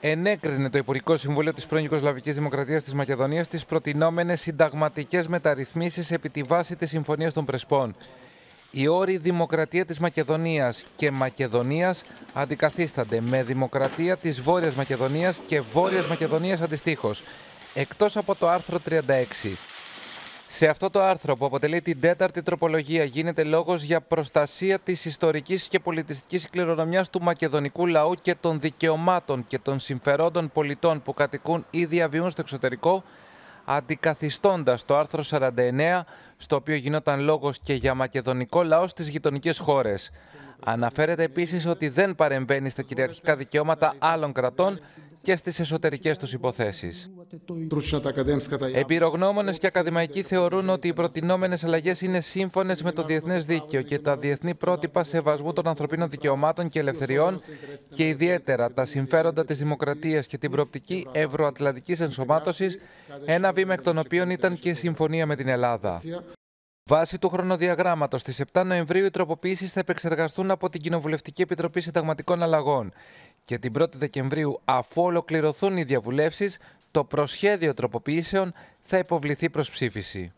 ενέκρινε το Υπουργικό Συμβούλιο της πρώην Ιουγκοσλαβική Δημοκρατίας της Μακεδονίας τις προτινόμενες συνταγματικές μεταρρυθμίσεις επί τη βάση της Συμφωνίας των Πρεσπών. Οι όροι Δημοκρατία της Μακεδονίας και Μακεδονίας αντικαθίστανται με Δημοκρατία της Βόρειας Μακεδονίας και Βόρειας Μακεδονίας αντιστοίχως, εκτός από το άρθρο 36. Σε αυτό το άρθρο που αποτελεί την τέταρτη τροπολογία γίνεται λόγος για προστασία της ιστορικής και πολιτιστικής κληρονομιάς του μακεδονικού λαού και των δικαιωμάτων και των συμφερόντων πολιτών που κατοικούν ή διαβιούν στο εξωτερικό αντικαθιστώντας το άρθρο 49, στο οποίο γινόταν λόγος και για μακεδονικό λαό στις γειτονικές χώρες. Αναφέρεται επίσης ότι δεν παρεμβαίνει στα κυριαρχικά δικαιώματα άλλων κρατών και στις εσωτερικές τους υποθέσεις. Εμπειρογνώμονες και ακαδημαϊκοί θεωρούν ότι οι προτινόμενες αλλαγές είναι σύμφωνες με το διεθνές δίκαιο και τα διεθνή πρότυπα σεβασμού των ανθρωπίνων δικαιωμάτων και ελευθεριών και ιδιαίτερα τα συμφέροντα της δημοκρατίας και την προοπτική ευρωατλαντικής ενσωμάτωσης, ένα βήμα εκ των οποίων ήταν και συμφωνία με την Ελλάδα. Βάσει του χρονοδιαγράμματος, στις 7 Νοεμβρίου οι τροποποιήσεις θα επεξεργαστούν από την Κοινοβουλευτική Επιτροπή Συνταγματικών Αλλαγών και την 1η Δεκεμβρίου, αφού ολοκληρωθούν οι διαβουλεύσεις, το προσχέδιο τροποποιήσεων θα υποβληθεί προς ψήφιση.